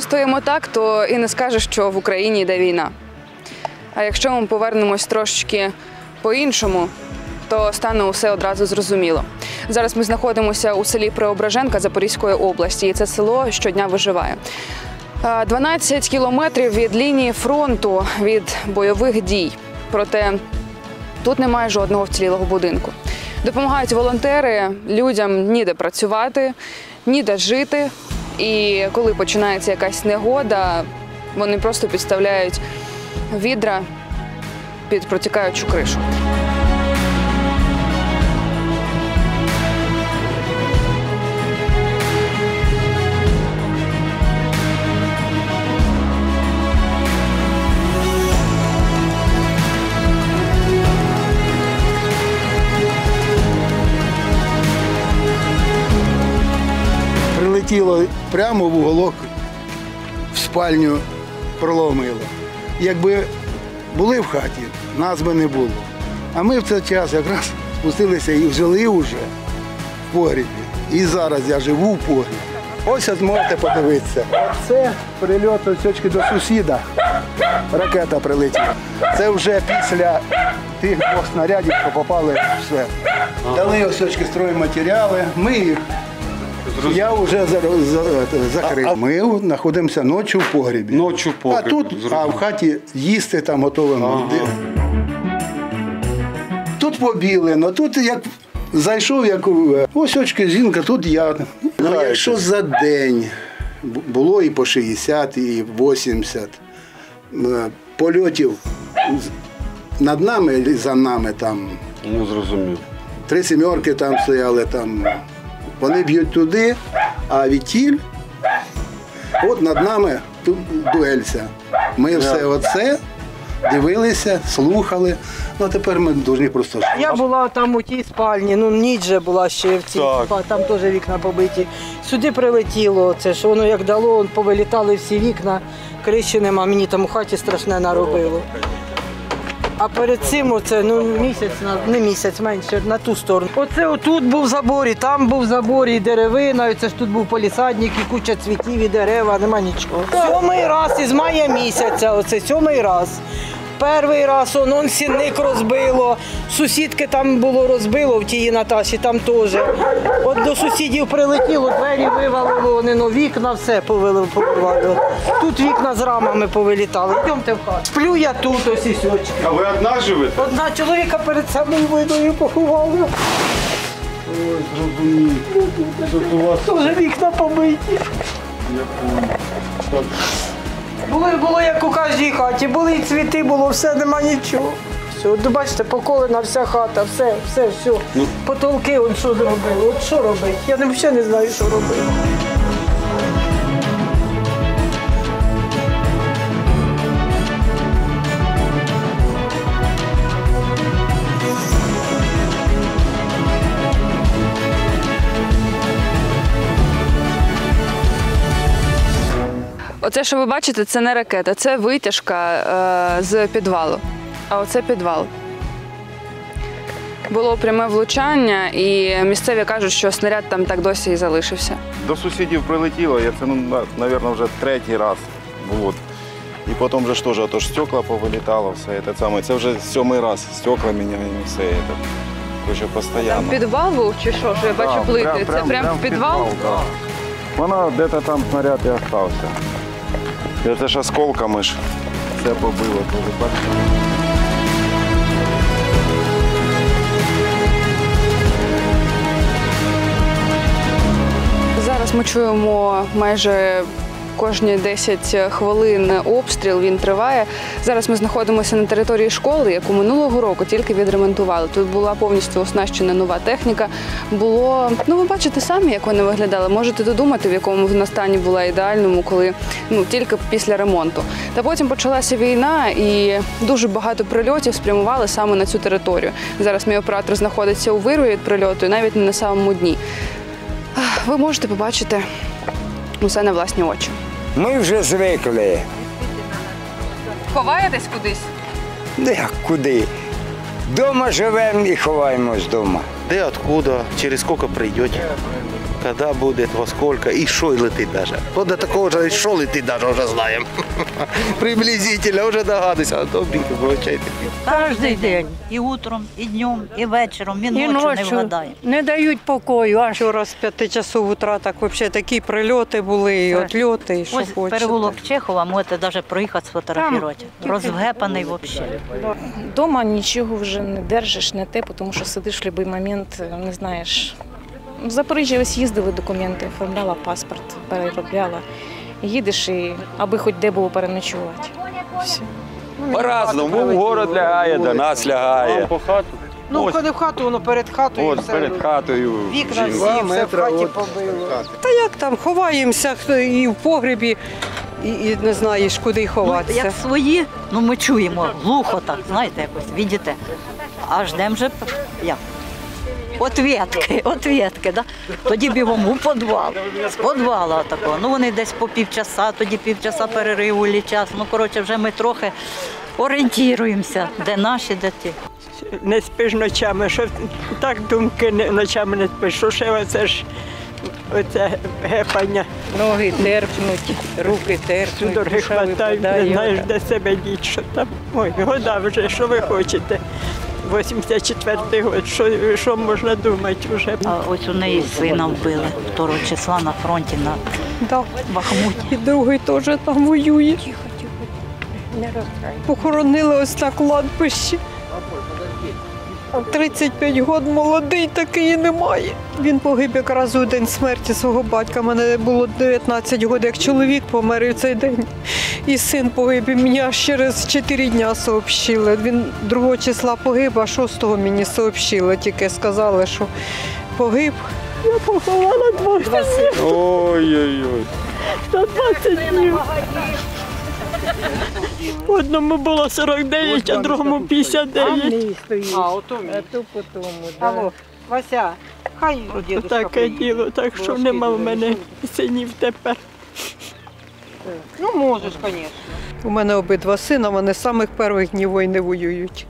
стоїмо так, то і не скажеш, що в Україні йде війна. А якщо ми повернемось трошечки по-іншому, то стане усе одразу зрозуміло. Зараз ми знаходимося у селі Преображенка Запорізької області, і це село щодня виживає. А, 12 кілометрів від лінії фронту від бойових дій. Проте тут немає жодного вцілілого будинку. Допомагають волонтери, людям ніде працювати, ніде жити. І коли починається якась негода, вони просто підставляють відра під протікаючу кришу. Прилетіло прямо в уголок в спальню проломило. Якби були в хаті, нас би не було. А ми в цей час якраз спустилися і жили вже в погрібі. І зараз я живу в погрібі. Ось от можете подивитися. Це прильот ось до сусіда. Ракета прилетіла. Це вже після тих двох снарядів, що попали в все. Дали ось очки стройматеріали. Ми їх я вже за, за, закрив. Ми знаходимося ночі в погрібі. Ночі в А погрібі, тут, а в хаті їсти там готовимо. Тут побілено, тут як зайшов, як ось очки жінка, тут я. Ну, якщо за день було і по 60, і 80 е, польотів над нами за нами там Ну, зрозумів. три сімерки там стояли, там. Вони б'ють туди, а відтіль, от над нами тут дуельця. Ми все оце дивилися, слухали. Ну а тепер ми повинні просто. Я була там у тій спальні, ну ніч же була ще в цій спальні, там теж вікна побиті. Сюди прилетіло, це що воно як дало, повилітали всі вікна, криші нема, мені там у хаті страшне наробило. А перед цим оце, ну місяць, на- не місяць, менше, на ту сторону. Оце отут був забор, і там був забор, і деревина, і це ж тут був полісадник, і куча цвітів, і дерева, нема нічого. Сьомий раз із мая місяця, оце сьомий раз. Перший раз он, он сінник розбило, сусідки там було розбило в тії Наташі, там теж. От до сусідів прилетіло, двері вивалило, вони ну, вікна, все повили- повивалило. Тут вікна з рамами повилітали. Йдемте в хату. Сплю я тут, ось і сьочки. А ви одна живете? Одна чоловіка перед самою війною поховала. Ой, зрозумів. Тут у вас Теж побиті. Було, як у кожній хаті, були і цвіти, було все, нема нічого. Все, от бачите, поколена вся хата, все, все, все. Потолки, от що зробили, от що робити? Я взагалі не знаю, що робити. Оце, що ви бачите, це не ракета, це витяжка е, з підвалу. А оце підвал. Було пряме влучання, і місцеві кажуть, що снаряд там так досі і залишився. До сусідів прилетіло, я це, ну, мабуть, вже третій раз. Вот. І потім вже ж теж, ото ж стекла повилітало, все це саме. Це вже сьомий раз стекла міняємо, все це. Короче, Там постійно. підвал був чи що? Що я бачу плити. прям- це прям- прям, в підвал? да. Вона де-то там снаряд і остався. Це ж осколками ж все побило. бачите? Зараз ми чуємо майже кожні 10 хвилин обстріл. Він триває. Зараз ми знаходимося на території школи, яку минулого року тільки відремонтували. Тут була повністю оснащена нова техніка. Було ну ви бачите самі, як вони виглядали. Можете додумати, в якому вона стані була ідеальному, коли ну тільки після ремонту. Та потім почалася війна, і дуже багато прильотів спрямували саме на цю територію. Зараз мій оператор знаходиться у виру від прильоту, і навіть не на самому дні. Ви можете побачити усе на власні очі. Ми вже звикли. Ховаєтесь кудись? Де як куди? Дома живемо і ховаємось вдома. Де, откуда, через сколько прийдете? Коли буде, во сколько і що летить даже. То до такого вже що летить даже вже знаємо. Приблизительно, вже догадуюся, а добренько, вибачайте. Кожний день. І утром, і днем, і вечором, і ночі не вгадає. не дають покою. Аж Вчора з п'яти часов утра так взагалі такі прильоти були, і отльоти, і що Ось хочете. переулок Чехова, можете навіть проїхати сфотографувати. Розгепаний взагалі. Дома нічого вже не держиш, не те, тому що сидиш в будь-який момент, не знаєш. В Запоріжжі ось їздили документи, оформляла паспорт, переробляла. Їдеш і аби хоч де було переночувати. Все. По-разному. В город лягає, до нас лягає. По хату. Ну, Ось. коли в хату, воно перед хатою. От все. перед хатою. Вікна всі, жінка. все в метра хаті от побило. хати. Та як там, ховаємося хто і в погребі, і, і не знаєш, куди Ну, ховатися. як свої, ну ми чуємо, глухо так, знаєте, якось, видите. А ждемо же як? Отвідки, отвідки, да? тоді бігом у підвал. З підвала такого. Ну вони десь по півчаса, тоді півчаса перериву і час. Ну, коротше, вже ми трохи орієнтуємося, де наші, де ті. не спиш ночами, що так думки ночами не спиш, що ще оце ж оце гепання. Ноги терпнуть, руки терпнуть, судороги хватають, не знаєш, де себе діть, що там. Ой, года вже, що ви хочете. 84-й год, що, що можна думати вже. А ось у неї сина вбили 2 числа на фронті на Да. Бахмуті. І другий теж там воює. Тихо, тихо. Не Похоронили ось так кладбищі. А 35 років молодий такий і немає. Він погиб якраз у день смерті свого батька. Мене було 19 років, як чоловік помер і в цей день. І син погиб, і мені аж через 4 дня сообщили. Він 2 числа погиб, а 6 мені сообщили. Тільки сказали, що погиб. Я поховала двох. Ой-ой-ой. За 20 днів. Одному було 49, а другому 59. А, ото мій. Алло, Вася, хай дідусь Таке діло, так що нема в мене синів тепер. Ну, можеш, звісно. У мене обидва сина, вони з самих перших днів війни воюють.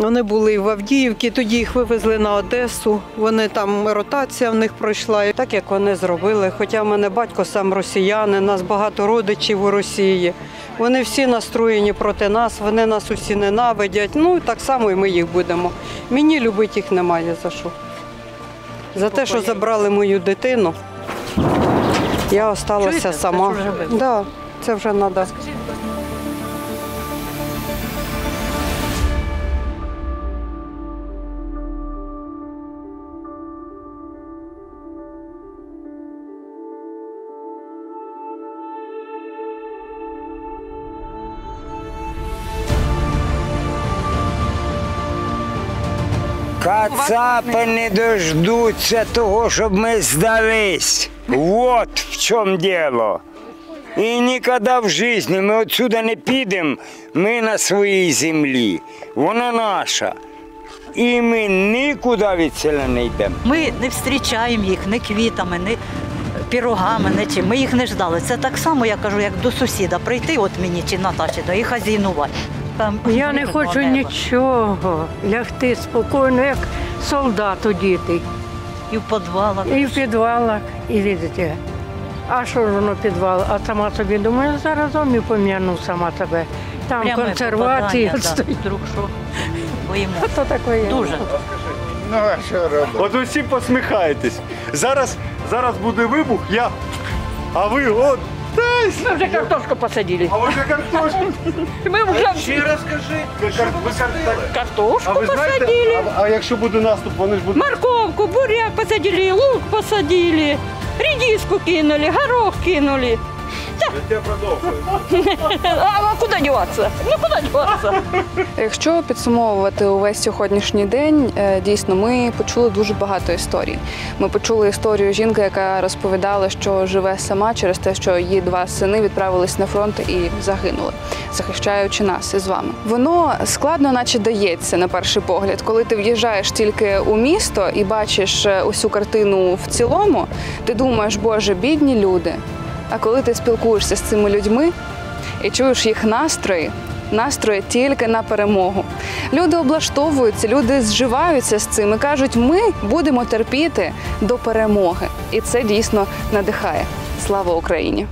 Вони були в Авдіївці, тоді їх вивезли на Одесу. Вони там ротація в них пройшла. І так як вони зробили. Хоча в мене батько сам росіянин, нас багато родичів у Росії. Вони всі настроєні проти нас, вони нас усі ненавидять. Ну так само і ми їх будемо. Мені любити їх немає за що. За те, що забрали мою дитину, я осталася Чуєте? сама. Це вже. Да, це вже треба. Кацапи не дождуться того, щоб ми здались. Вот в чому діло. І ніколи в житті ми отсюда не підемо, ми на своїй землі. Вона наша. І ми нікуди від селя не йдемо. Ми не зустрічаємо їх ні квітами, ні пірогами, ні чим. Ми їх не ждали. Це так само, я кажу, як до сусіда прийти, от мені чи Наташі, да, і хазяйнувати. Там Я не хочу нічого. Лягти спокійно, як солдат одіти. І в підвалах. І в підвалах, і видите. А що ж воно підвал? А сама собі думаю, зараз і пом'яну сама тебе. Там Пряме консервації попадання, да. стоїть. Вдруг що боїмо. Що таке? Дуже. Ну, а що робити? От всі посміхаєтесь. Зараз, зараз буде вибух, я. А ви от. Ми вже картошку посадили. А ви вже картошку. Ми вже Ще раз скажи. Ви кар- ви кар- так- картошку А ви знаєте, посадили. а, а якщо буде наступ, вони ж будуть. Морковку, буряк посадили, лук посадили, редиску кинули, горох кинули. А куди діватися? Ну куди діватися? Якщо підсумовувати увесь сьогоднішній день, е, дійсно ми почули дуже багато історій. Ми почули історію жінки, яка розповідала, що живе сама через те, що її два сини відправились на фронт і загинули, захищаючи нас із вами. Воно складно, наче дається на перший погляд, коли ти в'їжджаєш тільки у місто і бачиш е, усю картину в цілому, ти думаєш, боже, бідні люди. А коли ти спілкуєшся з цими людьми і чуєш їх настрої, настрої тільки на перемогу. Люди облаштовуються, люди зживаються з цим і кажуть, ми будемо терпіти до перемоги. І це дійсно надихає. Слава Україні!